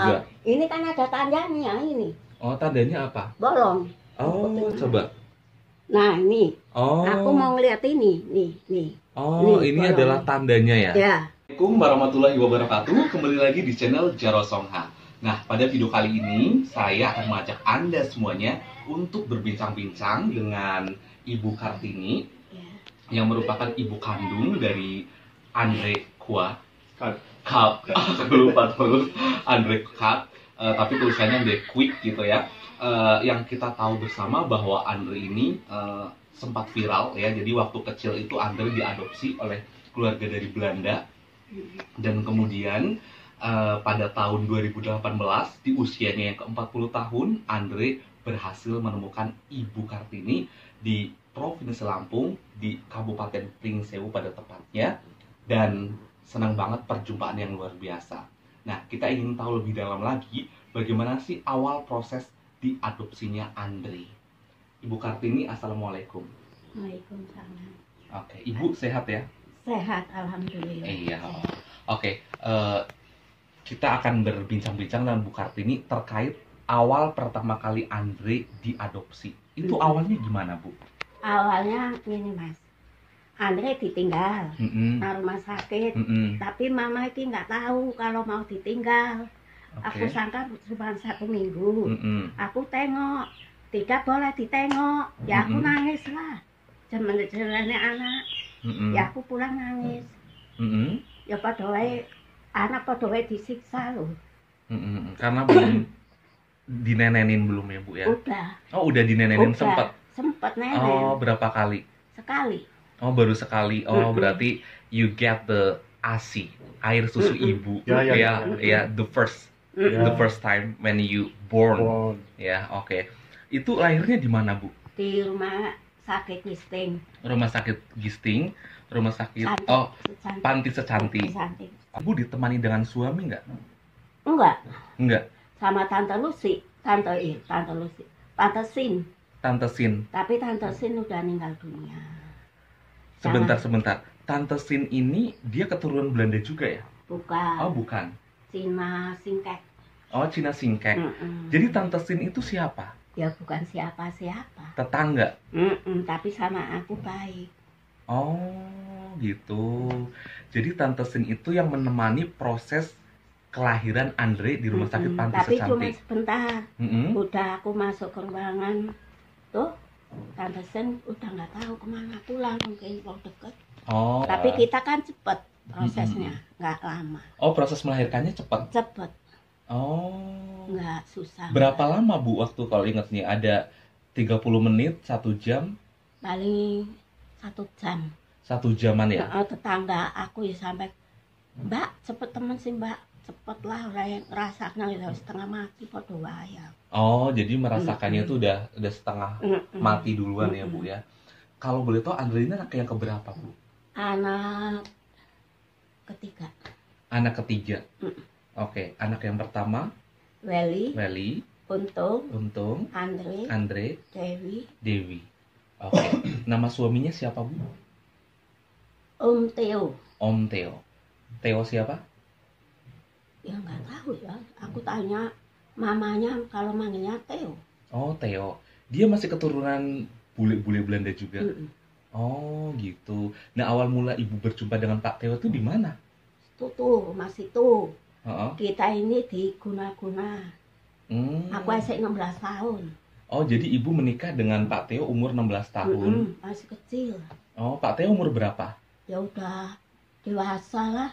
juga. Ah, ini kan ada tandanya ini, Oh, tandanya apa? bolong. Oh, coba. Nah ini, Oh. aku mau ngeliat ini, nih, nih. Oh, Nih, ini bolong. adalah tandanya ya. Ya, Assalamualaikum warahmatullahi wabarakatuh. Kembali lagi di channel Jaro Songha. Nah, pada video kali ini saya akan mengajak Anda semuanya untuk berbincang-bincang dengan Ibu Kartini ya. yang merupakan ibu kandung dari Andre Kua. Kap. Kap. Aku lupa terus Andre Kap. Eh, tapi tulisannya The Quick gitu ya. Eh, yang kita tahu bersama bahwa Andre ini eh, sempat viral ya. Jadi waktu kecil itu Andre diadopsi oleh keluarga dari Belanda dan kemudian eh, pada tahun 2018 di usianya yang ke-40 tahun Andre berhasil menemukan Ibu Kartini di Provinsi Lampung di Kabupaten Pringsewu pada tepatnya dan senang banget perjumpaan yang luar biasa. Nah, kita ingin tahu lebih dalam lagi bagaimana sih awal proses diadopsinya Andre. Ibu Kartini, Assalamualaikum. Waalaikumsalam. Oke, Ibu sehat ya? Sehat, alhamdulillah. Iya. Oke, eh, kita akan berbincang-bincang dengan Bu Kartini terkait awal pertama kali Andre diadopsi. Itu Hmm. awalnya gimana, Bu? Awalnya ini mas, Andre ditinggal Mm-mm, ke rumah sakit. mm-mm. Tapi mama ini nggak tahu kalau mau ditinggal. Aku Oke. sangka cuma satu minggu. Mm-mm. Aku tengok, tidak boleh ditengok. Ya aku Mm-mm. nangis lah. Cuman jalannya anak, Mm-mm. ya aku pulang nangis. Mm-mm. Ya pada wae anak pada wae disiksa loh. Mm-mm. Karena belum dinenenin belum ya, Bu ya? Udah, Oh, udah dinenenin udah. sempat. Sempet Oh, nenek berapa kali? sekali. Oh, baru sekali. Oh, berarti you get the ASI, air susu ibu. Ya, ya, ya, ya. ya, the first Mm-mm. the first time when you born. Bon. Ya, oke. Itu lahirnya di mana, Bu? Di rumah sakit Gisting. Rumah sakit Gisting, rumah sakit Cantik. oh, Secantik. Panti Secanti. Cantik. Bu ditemani dengan suami nggak? Enggak, Enggak. sama Tante Lucy. Tante eh, Tante Lucy. Tante Sin. Tante Sin. Tapi Tante Sin udah meninggal dunia. Sebentar, Jangan. sebentar. Tante Sin ini dia keturunan Belanda juga ya? Bukan. Oh, bukan. Cina Singkek. Oh, Cina Singkek. Mm-mm. Jadi Tante Sin itu siapa? ya bukan siapa-siapa. Tetangga. Mm-mm, Tapi sama aku baik. Oh, gitu. Jadi Tante Sin itu yang menemani proses kelahiran Andre di rumah sakit Mm-mm, Panti Tapi cuma Secantik. sebentar. Mm-mm. Udah aku masuk ke ruangan. Tuh, Tante Sin udah nggak tahu ke mana pulang mungkin kalau deket. Oh. Tapi kita kan cepet prosesnya, nggak lama. Oh, proses melahirkannya cepat. Cepet, Oh. nggak susah. Berapa lama Bu waktu kalau inget nih ada 30 menit, satu jam, Paling satu jam. satu jaman ya? Tetangga aku ya sampai Mbak cepet temen sih Mbak cepet lah rasanya udah setengah mati podo waya. Oh, jadi merasakannya tuh udah udah setengah mati duluan ya Bu ya. Kalau boleh tahu Andre ini anak yang keberapa Bu? Anak ketiga Anak ketiga. Oke, anak yang pertama Welly, Welly, Untung, Untung, Andre, Andre, Dewi, Dewi. Oke, nama suaminya siapa Bu? Om Theo. Om Theo. Theo siapa? Ya nggak tahu ya. Aku tanya mamanya kalau manggilnya Theo. Oh, Theo. Dia masih keturunan bule-bule Belanda juga. Mm-mm. Oh, gitu. Nah, awal mula Ibu berjumpa dengan Pak Theo itu di mana? Tuh tuh masih tuh. Heeh. Kita ini diguna-guna. Hmm. Aku masih 16 tahun. Oh, jadi Ibu menikah dengan Pak Theo umur 16 tahun. Mm-mm, masih kecil. Oh, Pak Theo umur berapa? Ya udah dewasa lah.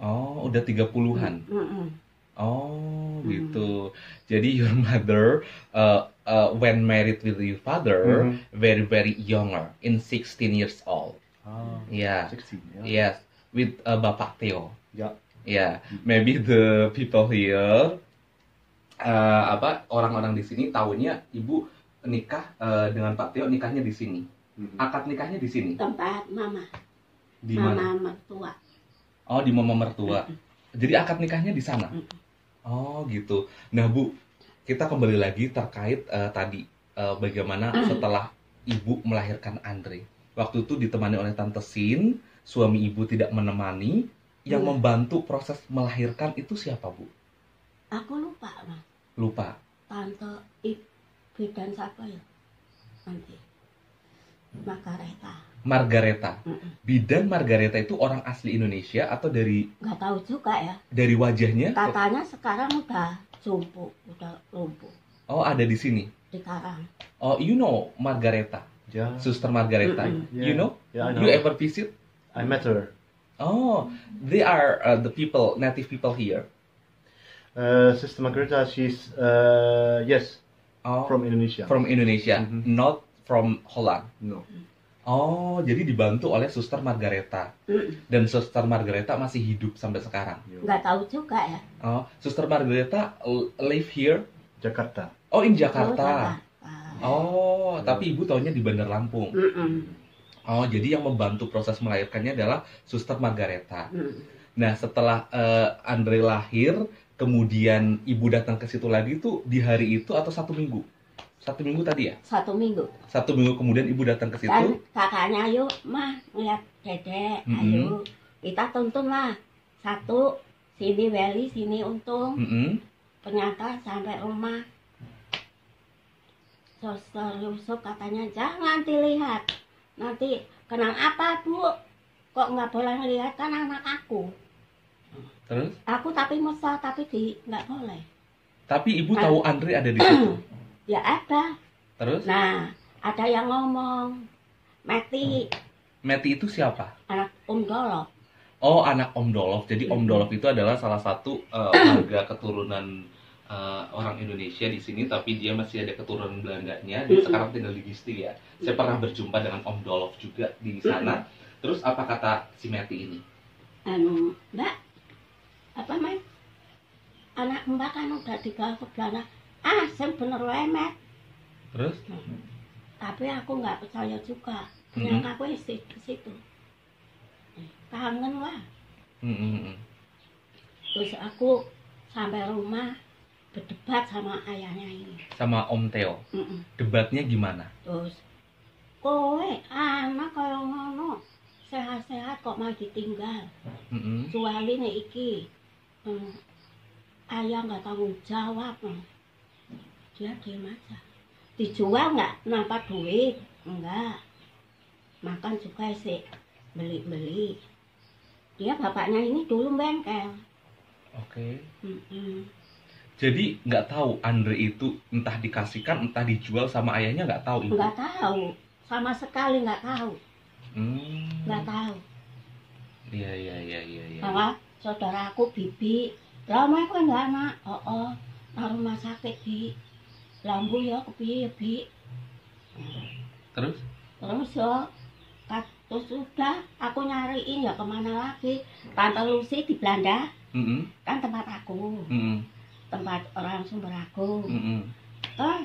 Oh, udah 30-an. Mm-mm. Oh, Hmm. gitu. Jadi your mother uh, uh, when married with your father Mhm. very very younger in 16 years old. Ah, Yeah. seksi ya. Yes, with uh, Bapak Theo. Ya. Yeah, maybe the people here uh, apa orang-orang di sini tahunya ibu nikah uh, dengan Pak Theo nikahnya di sini. Mhm. Akad nikahnya di sini. Tempat mama, Di mana? mama mertua. Oh, di mama mertua. Jadi akad nikahnya di sana. Oh, gitu. Nah, Bu, kita kembali lagi terkait uh, tadi uh, bagaimana setelah ibu melahirkan Andre. Waktu itu ditemani oleh Tante Sin, suami ibu tidak menemani, yang Iya. membantu proses melahirkan itu siapa, Bu? aku lupa mas Lupa. tante ibu dan siapa ya nanti Margareta Margareta. Mm-mm. Bidan Margareta itu orang asli Indonesia atau dari nggak tahu juga ya dari wajahnya? katanya sekarang udah jumbo udah lumpuh Oh, ada di sini. di Karang Oh, you know Margareta, Yeah. Suster Margareta. Mm-mm. You Yeah. know? Yeah, I know. You ever visit? I met her. Oh, they are uh, the people, native people here. Uh, Sister Margareta, she's uh, yes Oh, from Indonesia. from Indonesia, Mhm. not from Holland. no. Oh, jadi dibantu oleh Suster Margareta. Mm-mm. Dan Suster Margareta masih hidup sampai sekarang. nggak tahu juga ya Oh, Suster Margareta live here. Jakarta. Oh, in Oh, Jakarta. Jakarta. Oh, tapi ibu tahunya di Bandar Lampung. Mm-mm. Oh, jadi yang membantu proses melahirkannya adalah Suster Margareta. Mm. Nah, setelah eh, Andre lahir, kemudian ibu datang ke situ lagi tuh di hari itu atau satu minggu? Satu minggu tadi ya? satu minggu Satu minggu kemudian ibu datang ke dan situ. kakaknya ayo mah ngeliat dedek Mm-mm. ayo kita tuntun lah satu sini Weli sini untung Mm-mm. ternyata sampai rumah Suster Yusuf katanya jangan dilihat nanti kenal apa bu kok nggak boleh ngelihat kan anak aku Terus? aku tapi mesra tapi di nggak boleh Tapi ibu Ah. tahu Andre ada di situ. ya ada Terus? nah ada yang ngomong Meti Meti itu siapa? anak Om Dolok Oh, anak Om Dolof. Jadi Om Mm-mm. Dolof itu adalah salah satu eh, warga keturunan eh, orang Indonesia di sini, tapi dia masih ada keturunan Belandanya. Dia Mm-mm. sekarang tinggal di Gisti ya. Saya pernah berjumpa dengan Om Dolof juga di sana. Terus apa kata si Meti ini? anu mbak apa men anak mbak kan udah dibawa ke Belanda ah sen bener wae Mek. Terus? tapi aku nggak percaya juga Mhm. ternyata aku isi di situ kangen lah Mm-mm. terus aku sampai rumah berdebat sama ayahnya ini Sama Om Theo. Mm-mm. Debatnya gimana? terus kowe anak kaya ngono sehat-sehat kok mau ditinggal Mm-mm. kecuali nih iki hmm, ayah nggak tanggung jawab hmm. Dia diam aja dijual nggak? Nampak duit? Enggak. Makan juga sih. Beli-beli. Dia bapaknya ini dulu bengkel. Oke. Mm-mm. Jadi nggak tahu Andre itu entah dikasihkan, entah dijual sama ayahnya nggak tahu ibu. nggak tahu. Sama sekali nggak tahu. Hmm. nggak tahu. Iya iya iya iya. iya. bahwa saudaraku bibi. Lama aku nggak anak oh, oh. Nah rumah sakit di lambu ya kepiye bi Terus? terus ya terus sudah aku nyariin ya ke mana lagi tante Lucy di Belanda Mm-mm. kan tempat aku Mm-mm. tempat orang sumber aku Mm-mm. ah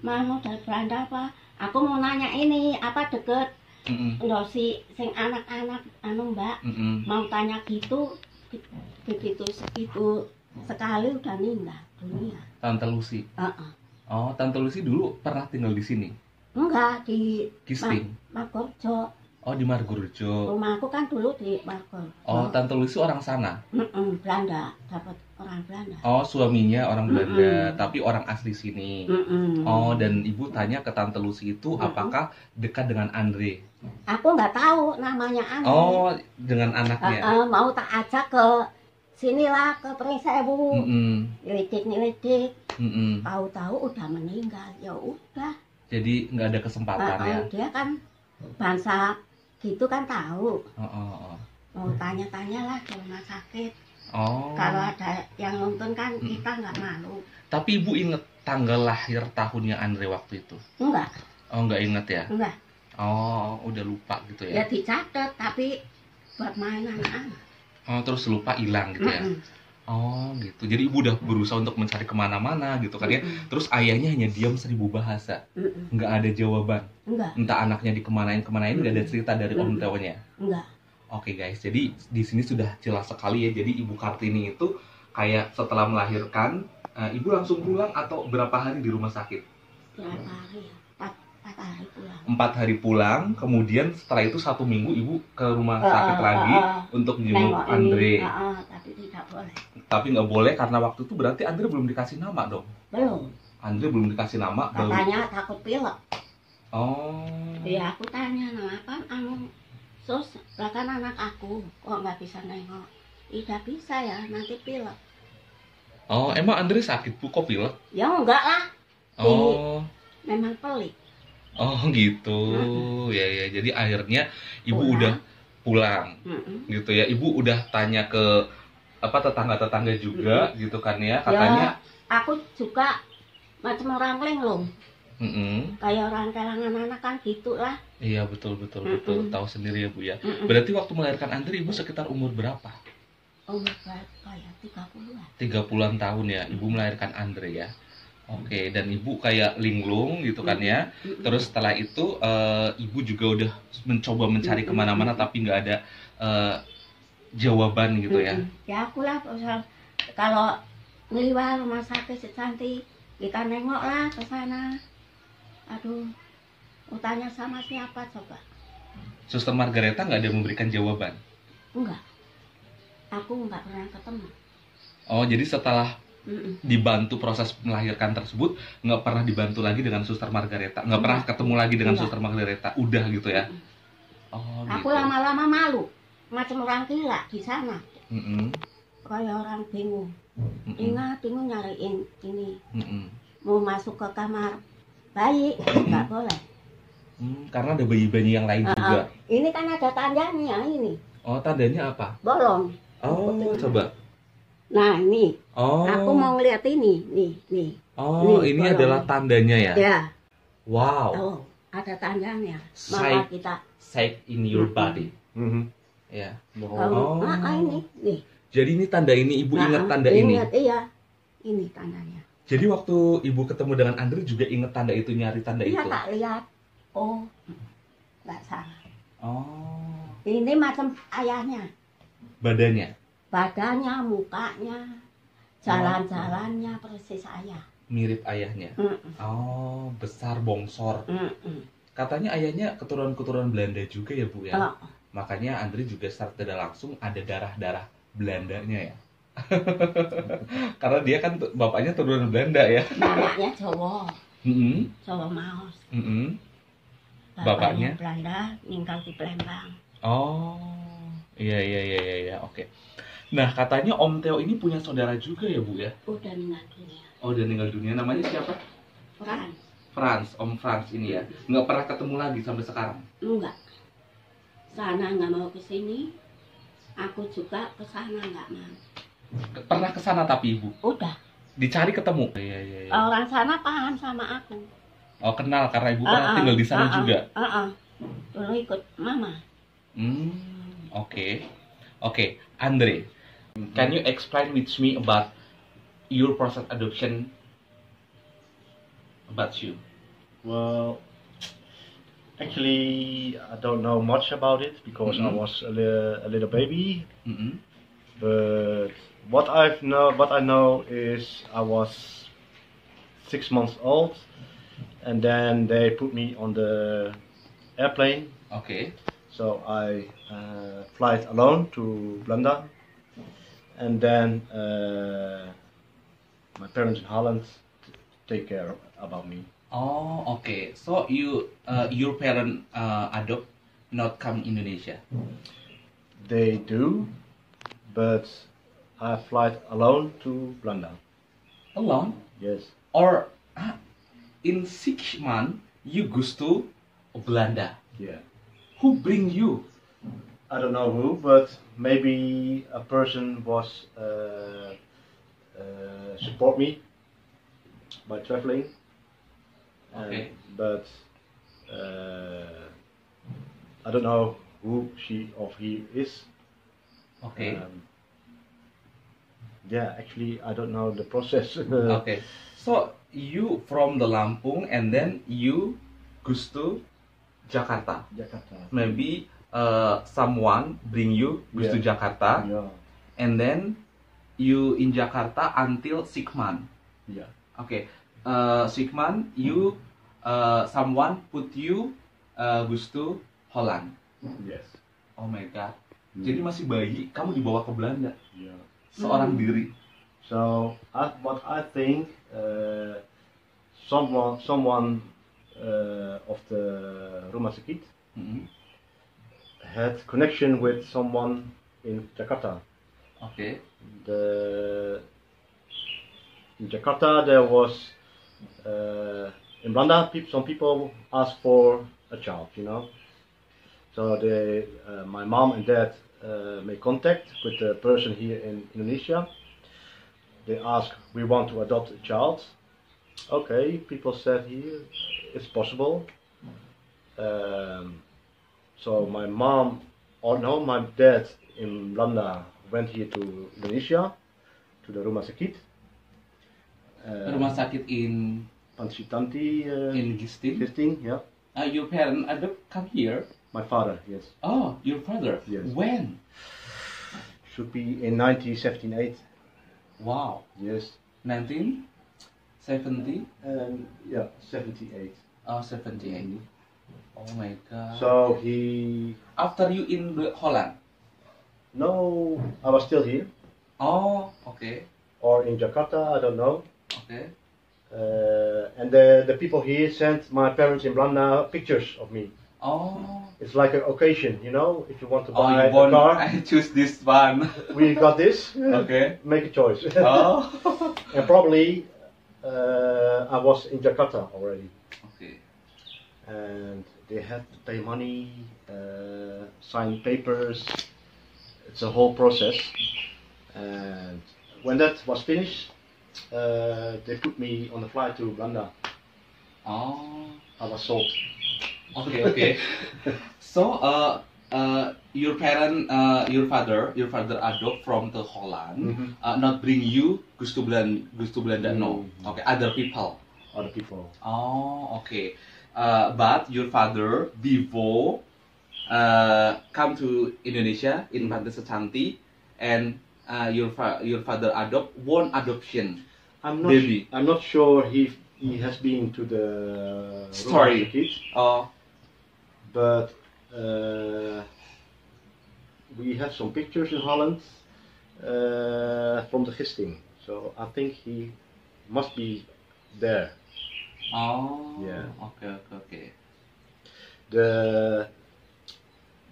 mau dari Belanda apa aku mau nanya ini apa deket Mm-mm. Nggak si sing anak-anak anu mbak Mm-mm. mau tanya gitu be- begitu segitu sekali udah meninggal dunia Tante Lucy. Heeh. Oh, Tante Lucy dulu pernah tinggal di sini, enggak di Gisting. Margojo Oh, di Margorejo. rumahku kan dulu di Margojo Oh, Tante Lucy orang sana. Mm-mm, Belanda dapat orang Belanda Oh, suaminya orang Belanda, Mm-mm. tapi orang asli sini. Mm-mm. Oh, dan ibu tanya ke Tante Lucy itu Mm-mm. apakah dekat dengan Andre? aku nggak tahu namanya Andi Oh, dengan anaknya. Heeh, mau tak ajak ke sinilah ke Pringsewu Mm-mm. nyelidik nyelidik Mm-mm. tahu-tahu udah meninggal ya udah Jadi nggak ada kesempatan Heeh, ya. dia kan bangsa gitu kan tahu Oh, oh, oh. mau tanya-tanya lah ke rumah sakit Oh. kalau ada yang nonton kan Mm. kita nggak malu Tapi ibu inget tanggal lahir tahunnya Andre waktu itu? enggak Oh, nggak inget ya? enggak Oh, udah lupa gitu ya ya? dicatat tapi buat mainan anak Oh, terus lupa hilang gitu ya? Oh, gitu. Jadi ibu udah berusaha untuk mencari ke mana-mana gitu kan ya? Terus ayahnya hanya diam seribu bahasa, nggak ada jawaban. enggak Entah anaknya dikemanain kemanain, nggak ada cerita dari Om. Theo-nya. enggak Oke guys, jadi di sini sudah jelas sekali ya. Jadi Ibu Kartini itu kayak setelah melahirkan, eh, Ibu langsung pulang atau berapa hari di rumah sakit? berapa hari ya empat, hari pulang. Empat hari pulang kemudian setelah itu satu minggu ibu ke rumah sakit eh, lagi eh. untuk jenguk Andre. Heeh, tapi tidak boleh. Tapi nggak boleh karena waktu itu berarti Andre belum dikasih nama dong. Belum. Andre belum dikasih nama baru katanya takut pilek. Oh. Ya aku tanya nama apa anu sus lah kan anak aku kok nggak bisa nengok? Tidak bisa ya nanti pilek. Oh emang Andre sakit bu kok pilek? Ya enggak lah. Oh. Memang pelik oh gitu Mm-mm. ya ya jadi akhirnya ibu Pulang. udah pulang Mm-mm. gitu ya ibu udah tanya ke apa tetangga-tetangga juga gitu kan ya katanya aku juga macam orang linglung Mm-mm. kayak orang kelangan anak kan gitu lah iya betul betul Mm-mm. betul tahu sendiri ya bu ya Mm-mm. berarti waktu melahirkan Andre ibu sekitar umur berapa umur berapa ya tiga puluhan 30-an tahun ya ibu melahirkan Andre ya oke dan ibu kayak linglung gitu kan ya. Terus setelah itu eh, ibu juga udah mencoba mencari ke mana-mana tapi nggak ada eh, jawaban gitu ya. Ya aku lah kalau ngeliwat rumah sakit secantik kita nengok lah ke sana. Aduh mau tanya sama siapa coba? Suster Margareta nggak ada memberikan jawaban? Enggak. Aku enggak pernah ketemu. Oh jadi setelah Mm-mm. dibantu proses melahirkan tersebut nggak pernah dibantu lagi dengan Suster Margareta nggak pernah ketemu lagi dengan Enggak. Suster Margareta udah gitu ya? Oh aku gitu. lama-lama malu macam orang gila di sana. Mm-mm. kayak orang bingung. Mm-mm. ingat bingung nyariin ini. Mm-mm. mau masuk ke kamar. Bayi nggak boleh. Hmm, karena ada bayi-bayi yang lain Ah, juga. Ini kan ada tandanya ini. Oh tandanya apa? Bolong. Oh Betul. coba nah ini. Oh. Aku mau ngeliat ini. Nih nih. Oh Nih, ini bolong. adalah tandanya ya? Ya. Wow. Oh ada tandanya. Maka kita side in your body Mm-hmm. ya. Kalau Oh. ah, ah, ini. Nih. Jadi ini tanda ini ibu Nah, ingat tanda ini? ingat, iya. Ini tandanya. Jadi waktu ibu ketemu dengan Andre juga ingat tanda itu nyari tanda iya itu? tak lihat. Oh nggak salah. Oh. Ini macam ayahnya. Badannya badannya mukanya jalan-jalannya persis ayah mirip ayahnya? Mm-mm. oh besar bongsor. Mm-mm. katanya ayahnya keturunan-keturunan Belanda juga ya bu ya? Oh, makanya Andre juga secara tidak langsung ada darah-darah Belandanya ya? Karena dia kan bapaknya turunan Belanda ya? Mamanya Jawa. Mm-mm, Jawa Maos. Mm-mm. bapaknya Bapaknya? Belanda tinggal di Palembang. Oh iya iya iya iya iya, oke nah katanya Om Theo ini punya saudara juga ya bu ya? Udah meninggal dunia. Oh udah meninggal dunia. Namanya siapa? Peran Franz Om Franz ini ya. Nggak pernah ketemu lagi sampai sekarang? Enggak. Sana nggak mau ke sini. Aku juga ke sana nggak mau. Pernah ke sana tapi ibu udah. Dicari ketemu? Iya iya iya. Orang sana paham sama aku. Oh kenal karena ibu pernah Ah, ah, tinggal di sana ah, juga? ah, ah. dulu ikut mama. Hmm, oke. Oke, Andre, can you explain with me about your process adoption about you? Well, actually, I don't know much about it because I Mhm. was a, li- a little baby. Mm-mm. But what I've know, what I know is I was six months old, and then they put me on the airplane. Okay. So I uh, flight alone to London, and then uh, my parents in Holland t- take care about me. Oh, okay. So you, uh, your parent uh, adopt not come Indonesia. They do, but I fly alone to London. Alone Yes. or ah, in six month you goes to Belanda. Yeah. Who bring you? I don't know who, but maybe a person was uh, uh, support me by traveling. And- Okay. But uh, I don't know who she or he is. Okay. Um, yeah, actually, I don't know the process. Okay. So you from the Lampung and then you goes to Jakarta. Jakarta. Maybe uh, someone bring you goes to Jakarta Yeah. and then you in Jakarta until six month. Yeah. Okay. Uh, six month you uh, someone put you uh, Gusto Holland. Yes. Oh my god. Hmm. Jadi masih bayi, kamu dibawa ke Belanda. Yeah. Seorang Hmm. diri. So I, what I think, uh, someone, someone uh, of the Rumah Sakit Mm-mm. Had connection with someone in Jakarta. Okay. The in Jakarta there was uh, in. Peop some people asked for a child, you know. So they, uh, my mom and dad uh, made contact with the person here in Indonesia. They asked, "We want to adopt a child." Okay, people said here it's possible. Um, so my mom, or no, my dad in Belanda went here to Indonesia, to the Rumah Sakit. Uh, Rumah sakit in Pansitanti uh, in Gisting. Gisting, yeah. Uh, your parent adopt come here. My father, yes. Oh, your father. Yes. When? Should be in 1978, Wow. yes. 1970? And yeah, 78. Oh, 78. Oh my god. So he, after you in Holland. no, I was still here, Oh, okay. or in Jakarta, I don't know. Okay. Uh, and the, the people here sent my parents in Blanda pictures of me. Oh. It's like an occasion, you know. If you want to Oh, buy a want car, I choose this one. we got this. okay. Make a choice. Oh. and probably uh, I was in Jakarta already. And they had to pay money, uh, sign papers. It's a whole process. And when that was finished, uh, they put me on the flight to Blanda. Oh. I was sold. Okay, okay. so, uh, uh, your parent, uh, your father, your father adopt from the Holland, Mhm. uh, not bring you Gus to Belanda, Gus to Belanda, no. Okay, other people. Other people. Oh, okay. Uh, but your father before uh, come to Indonesia in. Pantai Secanti, and uh, your fa- your father adopt one adoption. I'm not. Baby. I'm not sure he he has been to the Story. Sakit, Oh, but uh, we have some pictures in Holland uh, from the Gisting. So I think he must be there. Oh, Yeah. Okay, okay, okay. The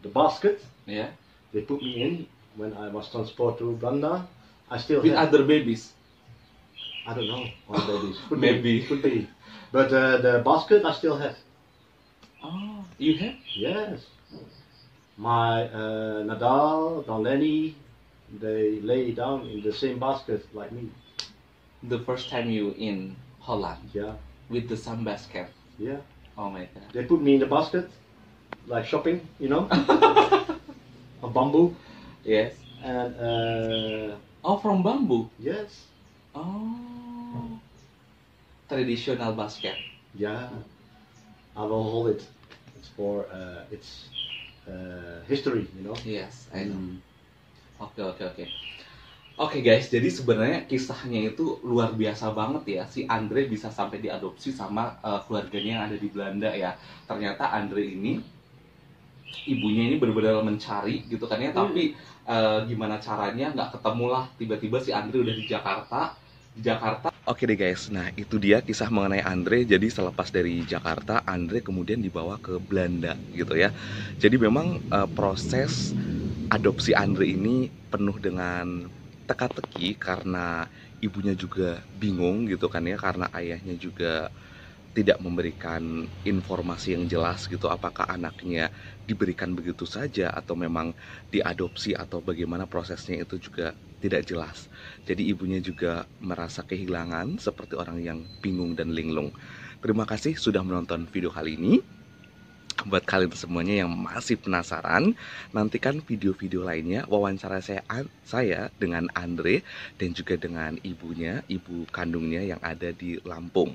the basket Yeah. they put me in when I was transported to Blanda. I still With have. other babies. I don't know. Or babies. Could Maybe. Be, could be. But uh, the basket I still have. Oh, you have? Yes. My uh, Nadal, Don Lenny, they lay down in the same basket like me. The first time you in Holland Yeah, with the same basket. yeah. Oh my god. They put me in the basket, like shopping, you know, a bamboo. Yes. And uh, Oh, from bamboo. yes, Oh. Traditional basket. yeah. I will hold it. It's for uh, it's uh, history, you know. Yes, I know. Mm. Oke oke oke. Oke guys, jadi sebenarnya kisahnya itu luar biasa banget ya. Si Andre bisa sampai diadopsi sama uh, keluarganya yang ada di Belanda ya. Ternyata Andre ini ibunya ini benar-benar mencari gitu kan ya. Tapi uh, gimana caranya nggak ketemu lah. Tiba-tiba si Andre udah di Jakarta. Di Jakarta. Oke deh guys, nah itu dia kisah mengenai Andre. Jadi selepas dari Jakarta, Andre kemudian dibawa ke Belanda gitu ya. Jadi memang uh, proses adopsi Andre ini penuh dengan teka-teki karena ibunya juga bingung gitu kan ya karena ayahnya juga tidak memberikan informasi yang jelas gitu apakah anaknya diberikan begitu saja atau memang diadopsi atau bagaimana prosesnya itu juga tidak jelas. Jadi ibunya juga merasa kehilangan seperti orang yang bingung dan linglung. Terima kasih sudah menonton video kali ini buat kalian semuanya yang masih penasaran, nantikan video-video lainnya wawancara saya saya dengan Andre dan juga dengan ibunya, ibu kandungnya yang ada di Lampung.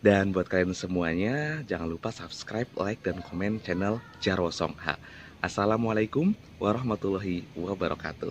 Dan buat kalian semuanya, jangan lupa subscribe, like, dan komen channel Jarwo Songha. Assalamualaikum warahmatullahi wabarakatuh.